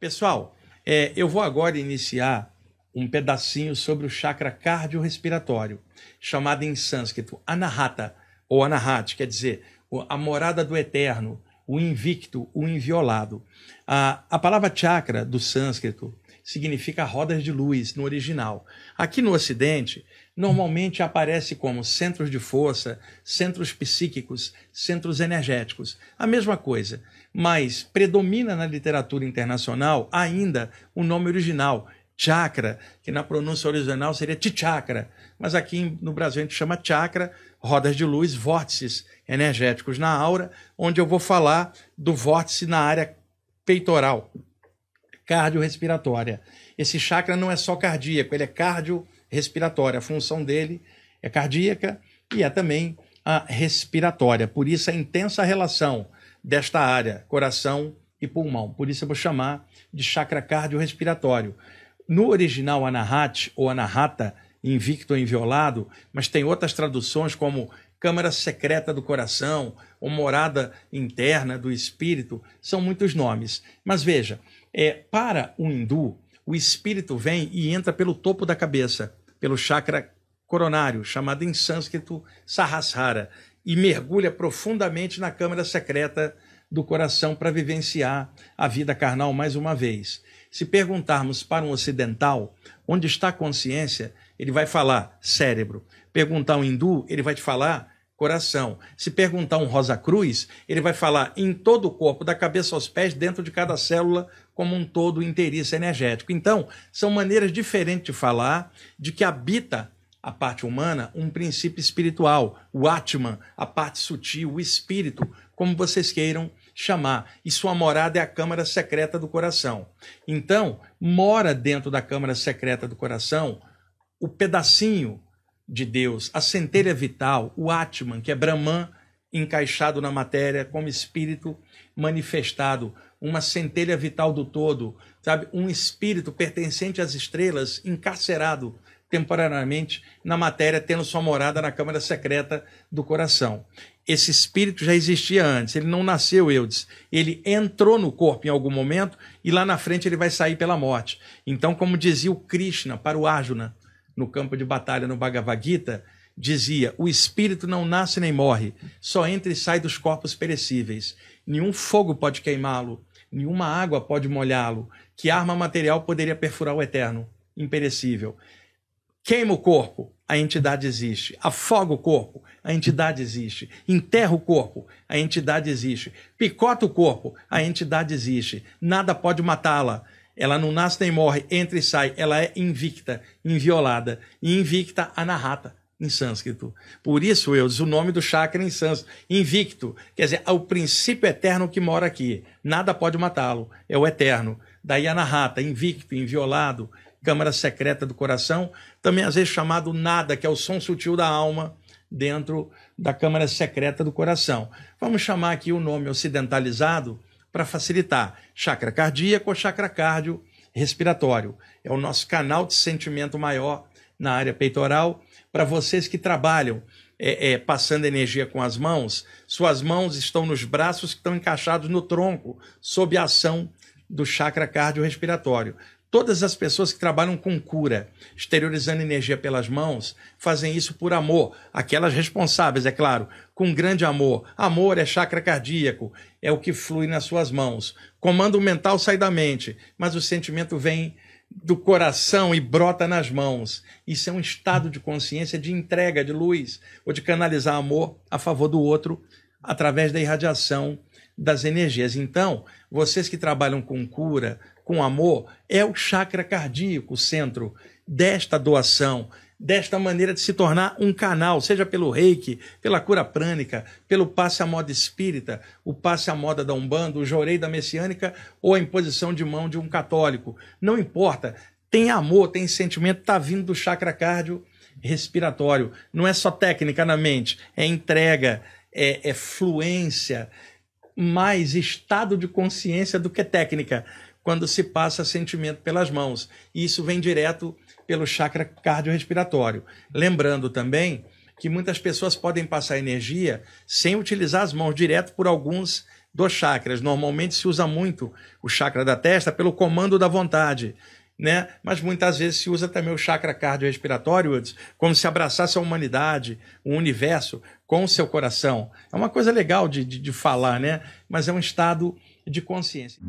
Pessoal, é, eu vou agora iniciar um pedacinho sobre o chakra cardiorrespiratório, chamado em sânscrito Anahata, ou Anahati, quer dizer, a morada do eterno, o invicto, o inviolado. A, a palavra chakra do sânscrito significa rodas de luz no original. Aqui no Ocidente, normalmente aparece como centros de força, centros psíquicos, centros energéticos. A mesma coisa, mas predomina na literatura internacional ainda o nome original, chakra, que na pronúncia original seria tichakra, mas aqui no Brasil a gente chama chakra, rodas de luz, vórtices energéticos na aura, onde eu vou falar do vórtice na área peitoral, cardiorrespiratória. Esse chakra não é só cardíaco, ele é cardiorrespiratório. A função dele é cardíaca e é também a respiratória. Por isso a intensa relação desta área, coração e pulmão. Por isso eu vou chamar de chakra cardiorrespiratório. No original Anahat ou Anahata, invicto ou inviolado, mas tem outras traduções como câmara secreta do coração ou morada interna do espírito, são muitos nomes. Mas veja, é, para o hindu, o espírito vem e entra pelo topo da cabeça, pelo chakra coronário, chamado em sânscrito Sahasrara, e mergulha profundamente na câmara secreta do coração para vivenciar a vida carnal mais uma vez. Se perguntarmos para um ocidental onde está a consciência, ele vai falar cérebro. Perguntar um hindu, ele vai te falar coração. Se perguntar um Rosa Cruz, ele vai falar em todo o corpo, da cabeça aos pés, dentro de cada célula, como um todo inteiriço energético. Então, são maneiras diferentes de falar de que habita a parte humana um princípio espiritual, o Atman, a parte sutil, o espírito, como vocês queiram chamar. E sua morada é a câmara secreta do coração. Então, mora dentro da câmara secreta do coração o pedacinho de Deus, a centelha vital, o Atman, que é Brahman encaixado na matéria como espírito manifestado, uma centelha vital do todo, sabe? Um espírito pertencente às estrelas encarcerado temporariamente na matéria, tendo sua morada na câmara secreta do coração. Esse espírito já existia antes, ele não nasceu, Eudes. Ele entrou no corpo em algum momento e lá na frente ele vai sair pela morte. Então, como dizia o Krishna para o Arjuna, no campo de batalha no Bhagavad Gita, dizia: O espírito não nasce nem morre, só entra e sai dos corpos perecíveis. Nenhum fogo pode queimá-lo, nenhuma água pode molhá-lo. Que arma material poderia perfurar o eterno, imperecível? Queima o corpo, a entidade existe. Afoga o corpo, a entidade existe. Enterra o corpo, a entidade existe. Picota o corpo, a entidade existe. Nada pode matá-la. Ela não nasce nem morre, entra e sai. Ela é invicta, inviolada. E invicta anahata, em sânscrito. Por isso, eu o nome do chakra em sânscrito. Invicto, quer dizer, é o princípio eterno que mora aqui. Nada pode matá-lo. É o eterno. Daí anahata, invicto, inviolado, câmara secreta do coração, também às vezes chamado nada, que é o som sutil da alma dentro da câmara secreta do coração. Vamos chamar aqui o nome ocidentalizado para facilitar. Chakra cardíaco ou chakra cardio respiratório. É o nosso canal de sentimento maior na área peitoral. Para vocês que trabalham é, é, passando energia com as mãos, suas mãos estão nos braços que estão encaixados no tronco, sob a ação do chakra cardiorrespiratório. Todas as pessoas que trabalham com cura, exteriorizando energia pelas mãos, fazem isso por amor. Aquelas responsáveis, é claro, com grande amor. Amor é chakra cardíaco, é o que flui nas suas mãos. Comando mental sai da mente, mas o sentimento vem do coração e brota nas mãos. Isso é um estado de consciência de entrega de luz ou de canalizar amor a favor do outro através da irradiação das energias. Então, vocês que trabalham com cura, com amor, é o chakra cardíaco, o centro desta doação, desta maneira de se tornar um canal, seja pelo reiki, pela cura prânica, pelo passe à moda espírita, o passe à moda da Umbanda, o jorei da messiânica ou a imposição de mão de um católico. Não importa, tem amor, tem sentimento, está vindo do chakra cardio respiratório. Não é só técnica na mente, é entrega, é, é fluência, mais estado de consciência do que técnica quando se passa sentimento pelas mãos. E isso vem direto pelo chakra cardiorrespiratório. Lembrando também que muitas pessoas podem passar energia sem utilizar as mãos, direto por alguns dos chakras. Normalmente se usa muito o chakra da testa pelo comando da vontade. Né? Mas muitas vezes se usa também o chakra cardiorrespiratório como se abraçasse a humanidade, o universo, com o seu coração. É uma coisa legal de, de, de falar, né? mas é um estado de consciência.